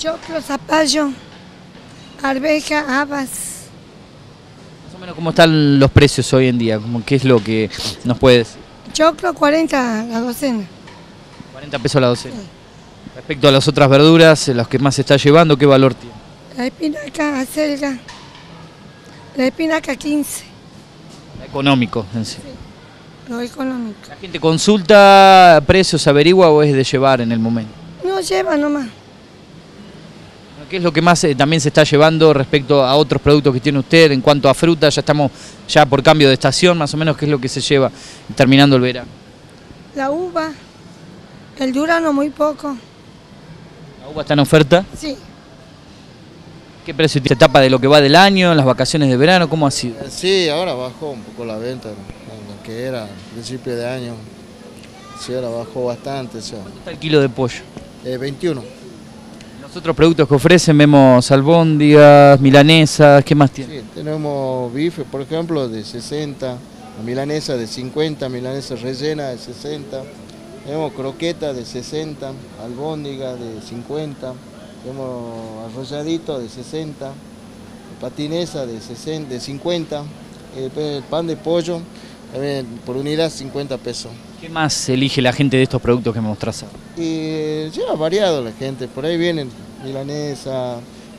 Choclo, zapallo, arveja, habas. Más o menos, ¿cómo están los precios hoy en día? ¿Cómo, ¿Qué es lo que nos puede decir? Choclo, 40 la docena. 40 pesos la docena. Respecto a las otras verduras, eh, las que más se está llevando, ¿qué valor tiene? La espinaca, acelga. La espinaca, 15. Económico en sí. Lo económico. ¿La gente consulta precios, averigua o es de llevar en el momento? No lleva nomás. ¿Qué es lo que más eh, también se está llevando respecto a otros productos que tiene usted en cuanto a fruta? Ya estamos ya por cambio de estación, más o menos, ¿qué es lo que se lleva terminando el verano? La uva, el durano muy poco. ¿La uva está en oferta? Sí, ¿Qué precio tiene? ¿Se tapa de lo que va del año, las vacaciones de verano? ¿Cómo ha sido? Sí, ahora bajó un poco la venta, en lo que era a principio de año. Sí, ahora bajó bastante, o sea, ¿Cuánto está el kilo de pollo? eh, 21. Los otros productos que ofrecen vemos albóndigas, milanesas, ¿qué más tiene? Sí, tenemos bife, por ejemplo, de 60, la milanesa de 50, milanesa rellena de 60, tenemos croqueta de 60, albóndiga de 50, tenemos arrolladito de 60, patinesa de, 60, de 50, y después el pan de pollo por unidad 50 pesos. ¿Qué más elige la gente de estos productos que me mostrás? Y lleva variado la gente, por ahí vienen milanesa,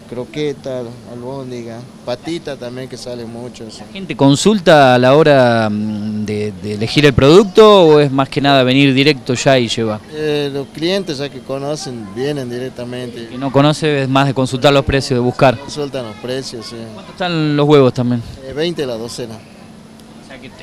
croqueta, albóndiga, patita también que sale mucho. eso. ¿La gente consulta a la hora mm, de, de elegir el producto o es más que nada venir directo ya y llevar? Eh, los clientes ya que conocen vienen directamente, Que no conoce es más de consultar los precios, de buscar. consultan los precios, sí. ¿Cuánto están los huevos también? Eh, 20 la docena.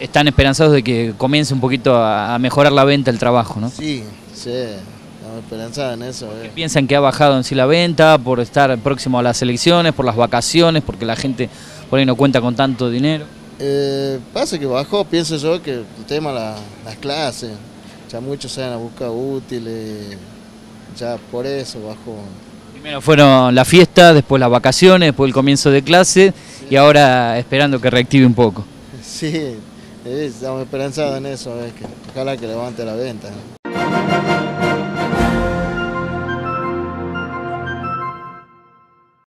Están esperanzados de que comience un poquito a, mejorar la venta, el trabajo, ¿no? Sí, sí, estamos esperanzados en eso. eh. ¿Piensan que ha bajado en sí la venta por estar próximo a las elecciones, por las vacaciones, porque la gente por ahí no cuenta con tanto dinero? Eh, pasa que bajó, pienso yo que el tema de la- las clases, ya muchos se van a buscar útiles, ya por eso bajó. Primero fueron la fiesta, después las vacaciones, después el comienzo de clase y ahora esperando que reactive un poco. Sí, eh, estamos esperanzados en eso, que ojalá que levante la venta.